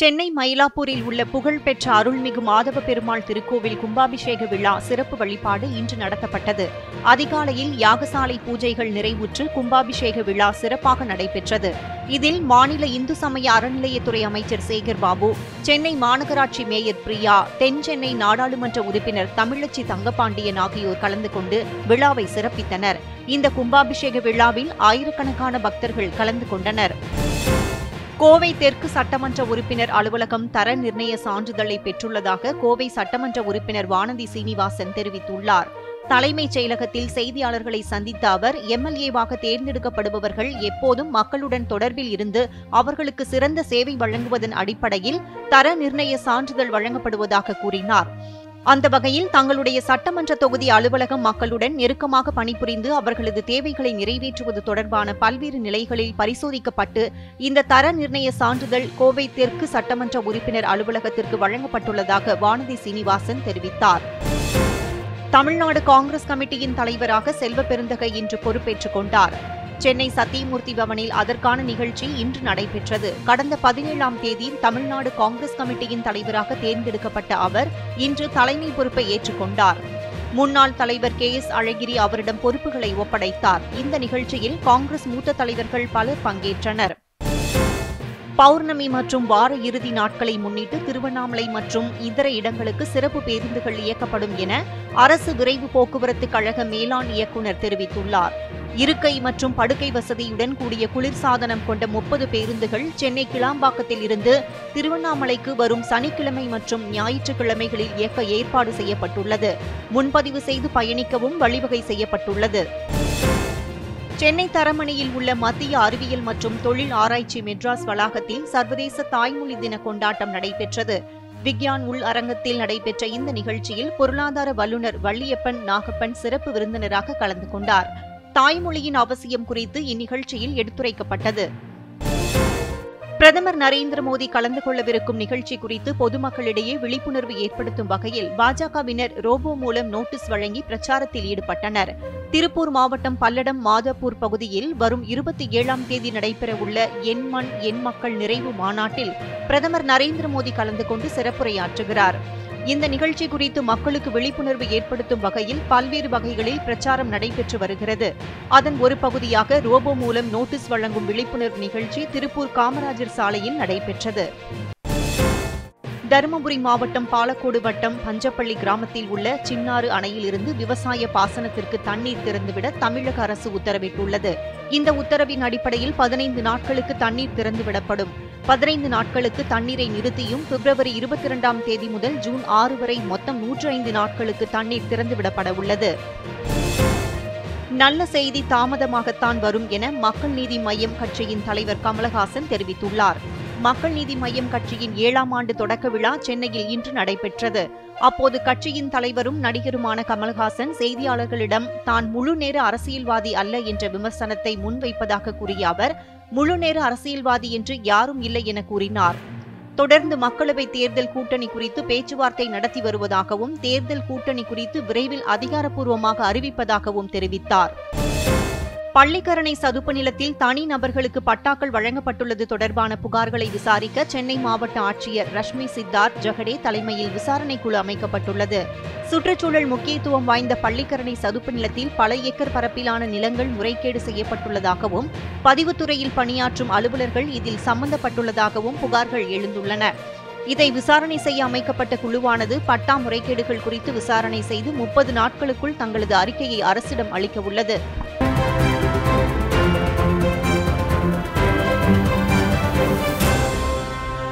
சென்னை மயிலாப்பூரில் உள்ள புகழ்பெற்ற அருள்மிகு மாதவ பெருமாள் திருக்கோவில் கும்பாபிஷேக விழா சிறப்பு வழிபாடு இன்று நடத்தப்பட்டது. அதிகாலையில் யாகசாலை பூஜைகள் நிறைவுற்று கும்பாபிஷேக விழா சிறப்பாக நடைபெற்றது. இதில் மாநில இந்து சமய அறநிலையத்துறை அமைச்சர் சேகர் பாபு சென்னை மாநகராட்சி மேயர் பிரியா தென் சென்னை நாடாளுமன்ற உறுப்பினர் தமிழச்சி தங்கபாண்டியன் ஆகியோர் கலந்து கொண்டு விழாவை சிறப்பித்தனர். இந்த கும்பாபிஷேக விழாவில் ஆயிரக்கணக்கான பக்தர்கள் கலந்து கொண்டனர். கோவை தெற்கு சட்டமன்ற உறுப்பினர் அலுவலகம் தர நிர்ணய சான்றிதழை பெற்றுள்ளதாக கோவை சட்டமன்ற உறுப்பினர் வானதி சீனிவாசன் தெரிவித்துள்ளார். தலைமைச் செயலகத்தில் செய்தியாளர்களை சந்தித்த அவர் எம்எல்ஏவாக தேர்ந்தெடுக்கப்படுபவர்கள் எப்போதும் மக்களுடன் தொடர்பில் இருந்து அவர்களுக்கு சிறந்த சேவை வழங்குவதன் அடிப்படையில் தர நிர்ணய சான்றிதழ் வழங்கப்படுவதாக கூறினார். அந்த வகையில் தங்களுடைய சட்டமன்ற தொகுதி அலுவலகம் மக்களுடன் நெருக்கமாக பணிபுரிந்து அவர்களது தேவைகளை நிறைவேற்றுவது தொடர்பான பல்வேறு நிலைகளில் பரிசோதிக்கப்பட்டு இந்த தர நிர்ணய சான்றிதழ் கோவை தெற்கு சட்டமன்ற உறுப்பினர் அலுவலகத்திற்கு வழங்கப்பட்டுள்ளதாக வானதி சீனிவாசன் தெரிவித்தார். தமிழ்நாடு காங்கிரஸ் கமிட்டியின் தலைவராக செல்வ பெருந்தகை இன்று பொறுப்பேற்றுக் கொண்டார். சென்னை சத்தியமூர்த்தி பவனில் அதற்கான நிகழ்ச்சி இன்று நடைபெற்றது. கடந்த பதினேழாம் தேதி தமிழ்நாடு காங்கிரஸ் கமிட்டியின் தலைவராக தேர்ந்தெடுக்கப்பட்ட அவர் இன்று தலைமை பொறுப்பை ஏற்றுக்கொண்டார். முன்னாள் தலைவர் கே எஸ் அழகிரி அவரிடம் பொறுப்புகளை ஒப்படைத்தார். இந்த நிகழ்ச்சியில் காங்கிரஸ் மூத்த தலைவர்கள் பலர் பங்கேற்றனர். பௌர்ணமி மற்றும் வார இறுதி நாட்களை முன்னிட்டு திருவண்ணாமலை மற்றும் இதர இடங்களுக்கு சிறப்பு பேருந்துகள் இயக்கப்படும் என அரசு விரைவு போக்குவரத்து கழக மேலாண் இயக்குநர் தெரிவித்துள்ளார். இருக்கை மற்றும் படுக்கை வசதியுடன் கூடிய குளிர்சாதனம் கொண்ட முப்பது பேருந்துகள் சென்னை கிளாம்பாக்கத்தில் இருந்து திருவண்ணாமலைக்கு வரும் சனிக்கிழமை மற்றும் ஞாயிற்றுக்கிழமைகளில் இயக்க ஏற்பாடு செய்யப்பட்டுள்ளது. முன்பதிவு செய்து பயணிக்கவும் வழிவகை செய்யப்பட்டுள்ளது. சென்னை தரமணியில் உள்ள மத்திய அறிவியல் மற்றும் தொழில் ஆராய்ச்சி மெட்ராஸ் வளாகத்தில் சர்வதேச தாய்மொழி தின கொண்டாட்டம் நடைபெற்றது. விக்யான் உள் அரங்கத்தில் நடைபெற்ற இந்த நிகழ்ச்சியில் பொருளாதார வல்லுநர் வள்ளியப்பன் நாகப்பன் சிறப்பு விருந்தினராக கலந்து கொண்டார். தாய்மொழியின் அவசியம் குறித்து இந்நிகழ்ச்சியில் எடுத்துரைக்கப்பட்டது. பிரதமர் நரேந்திர மோடி கலந்து கொள்ளவிருக்கும் நிகழ்ச்சி குறித்து பொதுமக்களிடையே விழிப்புணர்வு ஏற்படுத்தும் வகையில் பாஜகவினர் ரோபோ மூலம் நோட்டீஸ் வழங்கி பிரச்சாரத்தில் ஈடுபட்டனர். திருப்பூர் மாவட்டம் பல்லடம் மாதப்பூர் பகுதியில் வரும் இருபத்தி ஏழாம் தேதி நடைபெறவுள்ள என் மண் என் மக்கள் நிறைவு மாநாட்டில் பிரதமர் நரேந்திர மோடி கலந்து கொண்டு சிறப்புரையாற்றுகிறார். இந்த நிகழ்ச்சி குறித்து மக்களுக்கு விழிப்புணர்வு ஏற்படுத்தும் வகையில் பல்வேறு வகைகளில் பிரச்சாரம் நடைபெற்று வருகிறது. அதன் ஒரு பகுதியாக ரோபோ மூலம் நோட்டீஸ் வழங்கும் விழிப்புணர்வு நிகழ்ச்சி திருப்பூர் காமராஜர் சாலையில் நடைபெற்றது. தருமபுரி மாவட்டம் பாலக்கோடு வட்டம் பஞ்சப்பள்ளி கிராமத்தில் உள்ள சின்னாறு அணையில் இருந்து விவசாய பாசனத்திற்கு தண்ணீர் திறந்துவிட தமிழக அரசு உத்தரவிட்டுள்ளது. இந்த உத்தரவின் அடிப்படையில் பதினைந்து நாட்களுக்கு தண்ணீர் திறந்துவிடப்படும். பதினைந்து நாட்களுக்கு தண்ணீரை நிறுத்தியும் பிப்ரவரி இருபத்தி இரண்டாம் தேதி முதல் ஜூன் ஆறு வரை மொத்தம் நூற்றி ஐந்து நாட்களுக்கு தண்ணீர் திறந்துவிடப்பட உள்ளது நல்ல செய்தி தாமதமாகத்தான் வரும் என மக்கள் நீதி மய்யம் கட்சியின் தலைவர் கமலஹாசன் தெரிவித்துள்ளார். மக்கள் நீதி மய்யம் கட்சியின் ஏழாம் ஆண்டு தொடக்க விழா சென்னையில் இன்று நடைபெற்றது. அப்போது கட்சியின் தலைவரும் நடிகருமான கமல்ஹாசன் செய்தியாளர்களிடம் தான் முழு நேர அரசியல்வாதி அல்ல என்ற விமர்சனத்தை முன்வைப்பதாக கூறிய அவர் முழு நேர அரசியல்வாதி என்று யாரும் இல்லை என கூறினார். தொடர்ந்து மக்களவை தேர்தல் கூட்டணி குறித்து பேச்சுவார்த்தை நடத்தி வருவதாகவும் தேர்தல் கூட்டணி குறித்து விரைவில் அதிகாரப்பூர்வமாக அறிவிப்பதாகவும் தெரிவித்தார். பள்ளிக்கரணை சதுப்பு நிலத்தில் தனி நபர்களுக்கு பட்டாக்கள் வழங்கப்பட்டுள்ளது தொடர்பான புகார்களை விசாரிக்க சென்னை மாவட்ட ஆட்சியர் ரஷ்மி சித்தார்த் ஜெகடே தலைமையில் விசாரணை குழு அமைக்கப்பட்டுள்ளது. சுற்றுச்சூழல் முக்கியத்துவம் வாய்ந்த பள்ளிக்கரணை சதுப்பு நிலத்தில் பல ஏக்கர் பரப்பிலான நிலங்கள் முறைகேடு செய்யப்பட்டுள்ளதாகவும் பதிவுத்துறையில் பணியாற்றும் அலுவலர்கள் இதில் சம்பந்தப்பட்டுள்ளதாகவும் புகார்கள் எழுந்துள்ளன. இதை விசாரணை செய்ய அமைக்கப்பட்ட குழுவானது பட்டா முறைகேடுகள் குறித்து விசாரணை செய்து முப்பது நாட்களுக்குள் தங்களது அறிக்கையை அரசிடம் அளிக்க உள்ளது.